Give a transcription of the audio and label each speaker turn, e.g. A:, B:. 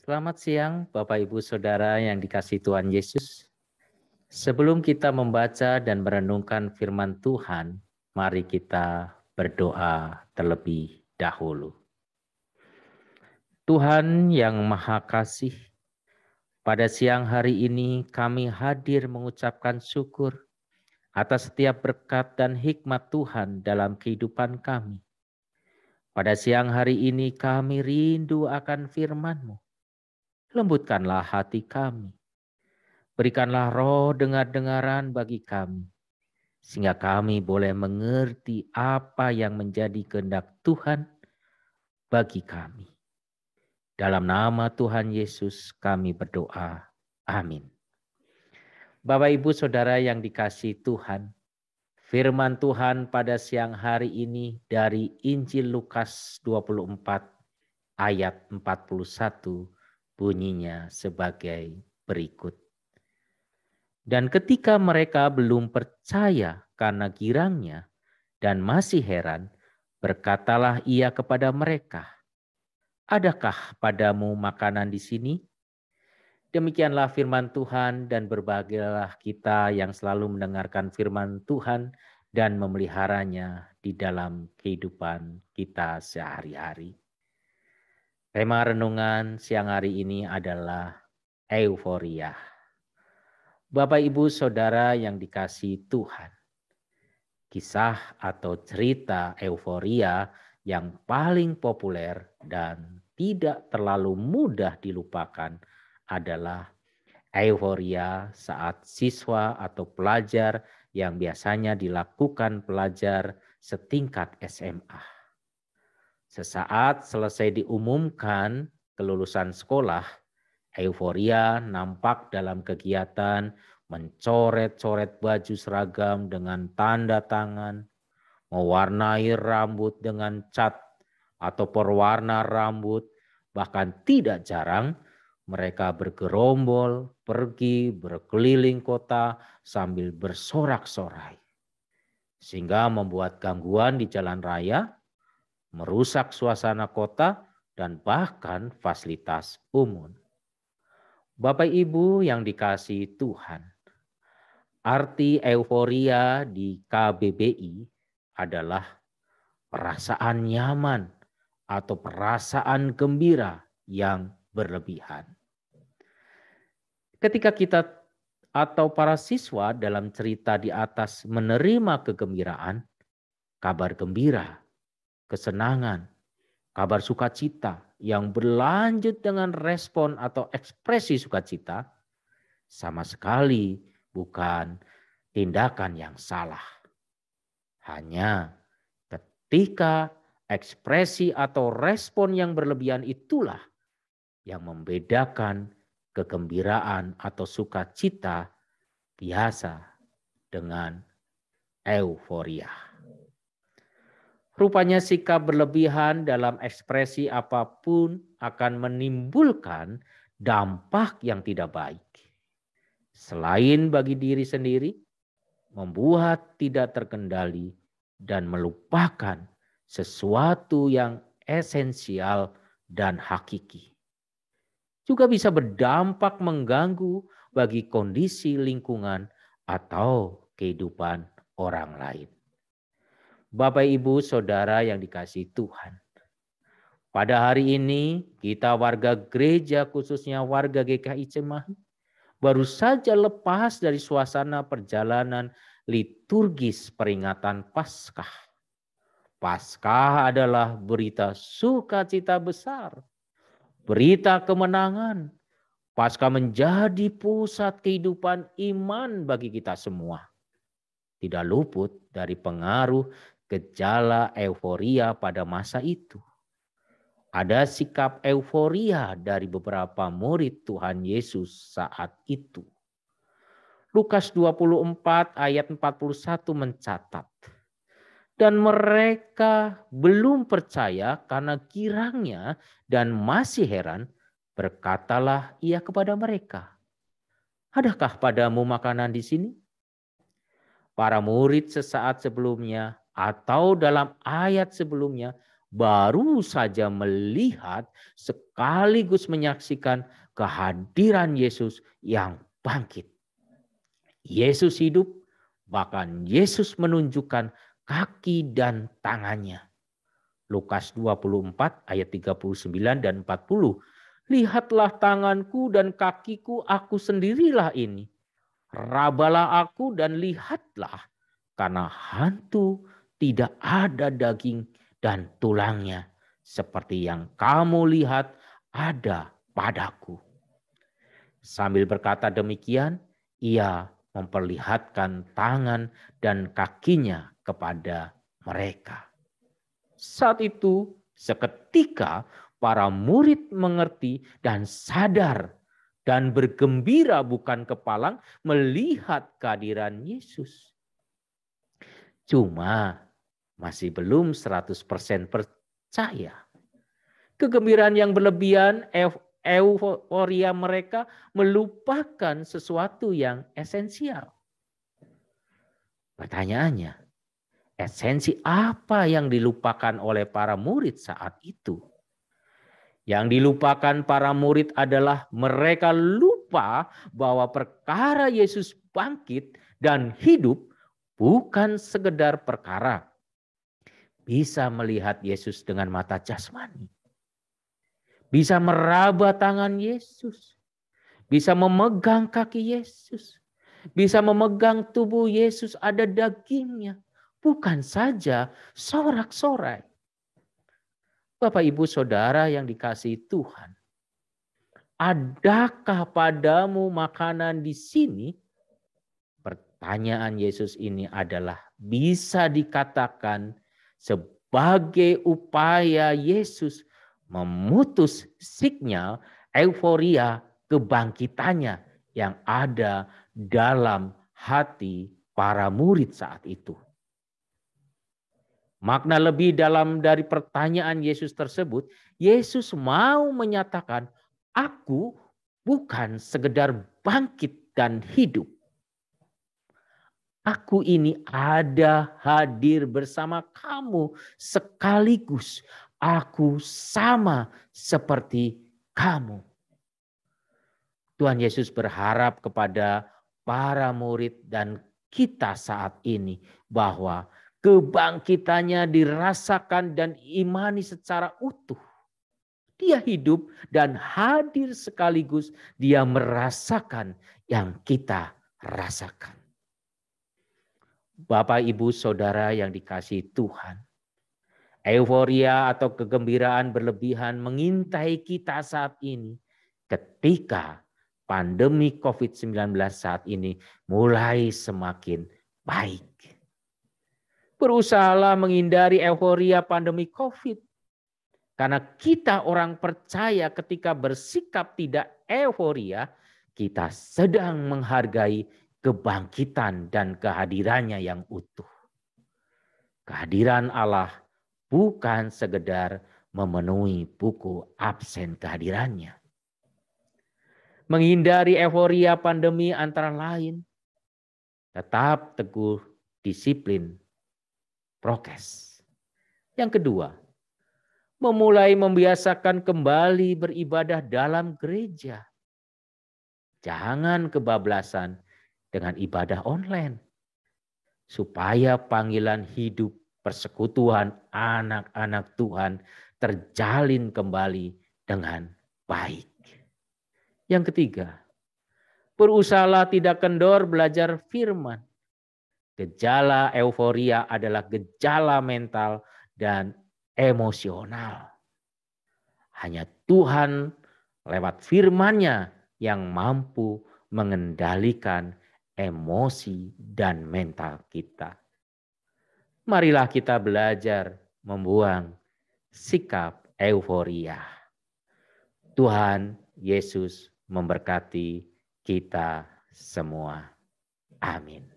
A: Selamat siang Bapak Ibu Saudara yang dikasih Tuhan Yesus. Sebelum kita membaca dan merenungkan firman Tuhan, mari kita berdoa terlebih dahulu. Tuhan yang Maha Kasih, pada siang hari ini kami hadir mengucapkan syukur atas setiap berkat dan hikmat Tuhan dalam kehidupan kami. Pada siang hari ini kami rindu akan firman-Mu lembutkanlah hati kami. Berikanlah roh dengar-dengaran bagi kami, sehingga kami boleh mengerti apa yang menjadi kehendak Tuhan bagi kami. Dalam nama Tuhan Yesus kami berdoa. Amin. Bapak Ibu Saudara yang dikasih Tuhan, firman Tuhan pada siang hari ini dari Injil Lukas 24 ayat 41 bunyinya sebagai berikut. Dan ketika mereka belum percaya karena girangnya dan masih heran, berkatalah ia kepada mereka, Adakah padamu makanan di sini? Demikianlah firman Tuhan dan berbahagialah kita yang selalu mendengarkan firman Tuhan dan memeliharanya di dalam kehidupan kita sehari-hari. Tema renungan siang hari ini adalah euforia. Bapak, ibu, saudara yang dikasih Tuhan, kisah atau cerita euforia yang paling populer dan tidak terlalu mudah dilupakan adalah euforia saat siswa atau pelajar yang biasanya dilakukan pelajar setingkat SMA Sesaat selesai diumumkan kelulusan sekolah, euforia nampak dalam kegiatan mencoret-coret baju seragam dengan tanda tangan, mewarnai rambut dengan cat atau perwarna rambut, bahkan tidak jarang mereka bergerombol pergi berkeliling kota sambil bersorak-sorai. Sehingga membuat gangguan di jalan raya merusak suasana kota, dan bahkan fasilitas umum. Bapak Ibu yang dikasih Tuhan, arti euforia di KBBI adalah perasaan nyaman atau perasaan gembira yang berlebihan. Ketika kita atau para siswa dalam cerita di atas menerima kegembiraan, kabar gembira kesenangan, kabar sukacita yang berlanjut dengan respon atau ekspresi sukacita sama sekali bukan tindakan yang salah. Hanya ketika ekspresi atau respon yang berlebihan itulah yang membedakan kegembiraan atau sukacita biasa dengan euforia. Rupanya sikap berlebihan dalam ekspresi apa pun akan menimbulkan dampak yang tidak baik. Selain bagi diri sendiri, membuat tidak terkendali dan melupakan sesuatu yang esensial dan hakiki. Juga bisa berdampak mengganggu bagi kondisi lingkungan atau kehidupan orang lain. Bapak, Ibu, Saudara yang dikasih Tuhan. Pada hari ini kita warga gereja khususnya warga GKI Cimahi baru saja lepas dari suasana perjalanan liturgis peringatan Paskah. Paskah adalah berita sukacita besar, berita kemenangan. Paskah menjadi pusat kehidupan iman bagi kita semua. Tidak luput dari pengaruh gejala euforia pada masa itu. Ada sikap euforia dari beberapa murid Tuhan Yesus saat itu. Lukas 24 ayat 41 mencatat. Dan mereka belum percaya karena kirangnya dan masih heran berkatalah ia kepada mereka. Adakah padamu makanan di sini? Para murid sesaat sebelumnya atau dalam ayat sebelumnya baru saja melihat sekaligus menyaksikan kehadiran Yesus yang bangkit. Yesus hidup, bahkan Yesus menunjukkan kaki dan tangannya. Lukas 24 ayat 39 dan 40. Lihatlah tanganku dan kakiku, aku sendirilah ini. Rabalah aku dan lihatlah, karena hantu tidak ada daging dan tulangnya seperti yang kamu lihat ada padaku. Sambil berkata demikian, ia memperlihatkan tangan dan kakinya kepada mereka. Saat itu, seketika para murid mengerti dan sadar dan bergembira bukan kepalang melihat kehadiran Yesus. Cuma masih belum 100% percaya. Kegembiraan yang berlebihan, euforia mereka melupakan sesuatu yang esensial. Pertanyaannya, esensi apa yang dilupakan oleh para murid saat itu? Yang dilupakan para murid adalah mereka lupa bahwa perkara Yesus bangkit dan hidup bukan sekedar perkara bisa melihat Yesus dengan mata jasmani. Bisa meraba tangan Yesus. Bisa memegang kaki Yesus. Bisa memegang tubuh Yesus ada dagingnya. Bukan saja sorak-sorai. Bapak ibu saudara yang dikasih Tuhan. Adakah padamu makanan di sini? Pertanyaan Yesus ini adalah bisa dikatakan sebagai upaya Yesus memutus signal euforia kebangkitannya yang ada dalam hati para murid saat itu. Makna lebih dalam dari pertanyaan Yesus tersebut, Yesus mau menyatakan, "Aku bukan sekedar bangkit dan hidup, Aku ini ada hadir bersama kamu sekaligus. Aku sama seperti kamu. Tuhan Yesus berharap kepada para murid dan kita saat ini bahwa kebangkitannya dirasakan dan imani secara utuh. Dia hidup dan hadir sekaligus dia merasakan yang kita rasakan. Bapak, Ibu, Saudara yang dikasih Tuhan. Euforia atau kegembiraan berlebihan mengintai kita saat ini ketika pandemi COVID-19 saat ini mulai semakin baik. Berusahalah menghindari euforia pandemi COVID. Karena kita orang percaya ketika bersikap tidak euforia, kita sedang menghargai kebangkitan dan kehadirannya yang utuh. Kehadiran Allah bukan sekedar memenuhi buku absen kehadirannya. Menghindari euforia pandemi antara lain, tetap teguh disiplin prokes. Yang kedua, memulai membiasakan kembali beribadah dalam gereja. Jangan kebablasan dengan ibadah online. Supaya panggilan hidup persekutuan anak-anak Tuhan terjalin kembali dengan baik. Yang ketiga, berusahalah tidak kendor belajar firman. Gejala euforia adalah gejala mental dan emosional. Hanya Tuhan lewat firman-Nya yang mampu mengendalikan emosi, dan mental kita. Marilah kita belajar membuang sikap euforia. Tuhan Yesus memberkati kita semua. Amin.